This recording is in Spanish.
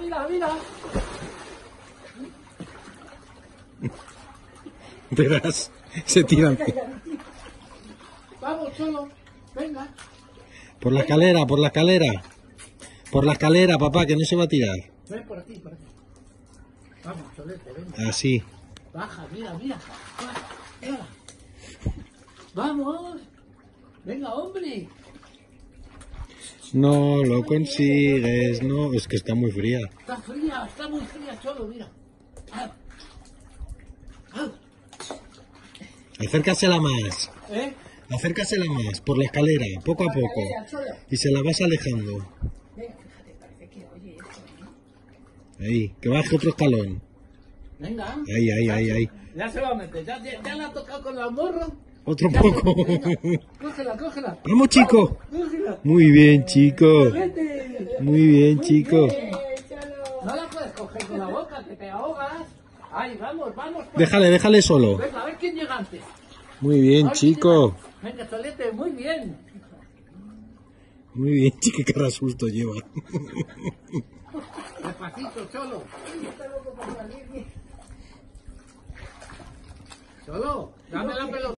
mira, mira. Verás, se tiran Vamos, Cholo. Venga. por la escalera, por la escalera. Por la escalera, papá, que no se va a tirar. Ven por aquí, por aquí. Vamos, Cholete, venga. Así. Baja, mira, mira. Baja, mira. Vamos. Venga, hombre. No lo consigues, no. Es que está muy fría. Está fría, está muy fría, Cholo, mira. Ah. Ah. Acércasela más. ¿Eh? Acércasela más, por la escalera, poco a poco. Y se la vas alejando. Venga, fíjate, parece que oye esto, ¿no? Ahí, que baje otro escalón. Venga. Ahí, ahí, ahí, ahí. Ya se va a meter, ya, ya, ya la ha tocado con la morra. Otro poco. Cógela, cógela. Vamos, chico. Cógela. Muy bien, chico. Muy bien, chico. No la puedes coger con la boca, que te ahogas. Ay, vamos, vamos. pues. Déjale, déjale solo. Venga, a ver quién llega antes. Muy bien, chico. Venga, Solete, muy bien. Muy bien, chico. Qué cara susto lleva. Despacito, Cholo. Cholo, dame la pelota.